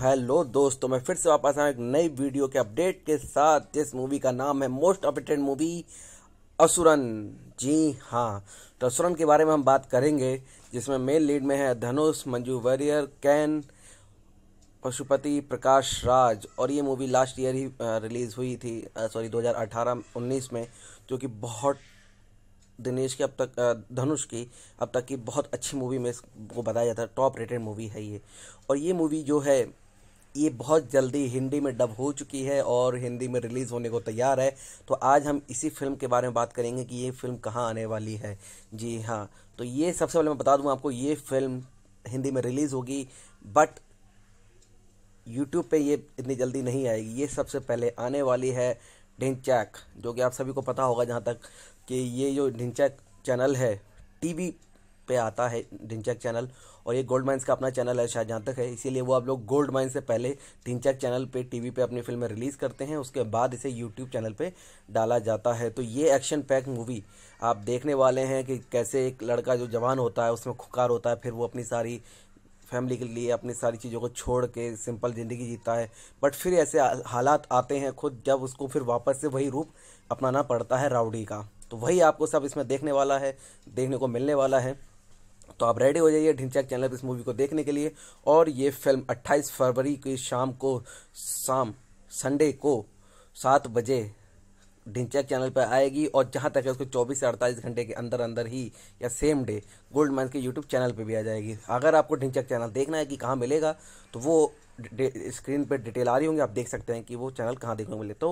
Hello दोस्तों, मैं फिर से वापस आया एक नई वीडियो के अपडेट के साथ। जिस मूवी का नाम है मोस्ट अपडेटेड मूवी असुरन। जी हाँ तो असुरन के बारे में हम बात करेंगे, जिसमें मेन लीड में है धनुष, मंजू वरियर, कैन, पशुपति, प्रकाश राज। और ये मूवी लास्ट ईयर ही रिलीज़ हुई थी सॉरी 2018-19 में, जो कि बहुत दिनेश की अब तक धनुष की अब तक की बहुत अच्छी मूवी में इसको बताया जाता है। टॉप रेटेड मूवी है ये। और ये मूवी जो है ये बहुत जल्दी हिंदी में डब हो चुकी है और हिंदी में रिलीज़ होने को तैयार है। तो आज हम इसी फ़िल्म के बारे में बात करेंगे कि ये फ़िल्म कहाँ आने वाली है। जी हाँ तो ये सबसे पहले मैं बता दूँ आपको, ये फ़िल्म हिंदी में रिलीज़ होगी, बट यूट्यूब पे ये इतनी जल्दी नहीं आएगी। ये सबसे पहले आने वाली है ढिंचैक, जो कि आप सभी को पता होगा जहाँ तक कि ये जो ढिंचैक चैनल है, टीवी पे आता है ढिंचैक चैनल और ये गोल्ड माइंस का अपना चैनल है, शायद जहाँ तक है। इसीलिए वो आप लोग गोल्ड माइन से पहले ढिंचैक चैनल पे टीवी पे अपनी फ़िल्में रिलीज़ करते हैं, उसके बाद इसे यूट्यूब चैनल पे डाला जाता है। तो ये एक्शन पैक मूवी आप देखने वाले हैं कि कैसे एक लड़का जो जवान होता है, उसमें खुकार होता है, फिर वो अपनी सारी फैमिली के लिए अपनी सारी चीज़ों को छोड़ के सिंपल ज़िंदगी जीता है। बट फिर ऐसे हालात आते हैं खुद, जब उसको फिर वापस से वही रूप अपनाना पड़ता है राउडी का। तो वही आपको सब इसमें देखने वाला है, देखने को मिलने वाला है। तो आप रेडी हो जाइए ढिंचैक चैनल पर इस मूवी को देखने के लिए और ये फ़िल्म 28 फरवरी की शाम को, शाम संडे को सात बजे ढिंचैक चैनल पर आएगी और जहाँ तक है उसको 24 से 48 घंटे के अंदर अंदर ही या सेम डे गोल्ड मैन के यूट्यूब चैनल पर भी आ जाएगी। अगर आपको ढिंचैक चैनल देखना है कि कहाँ मिलेगा तो वो स्क्रीन पर डिटेल आ रही होंगी, आप देख सकते हैं कि वो चैनल कहाँ देखने को मिले। तो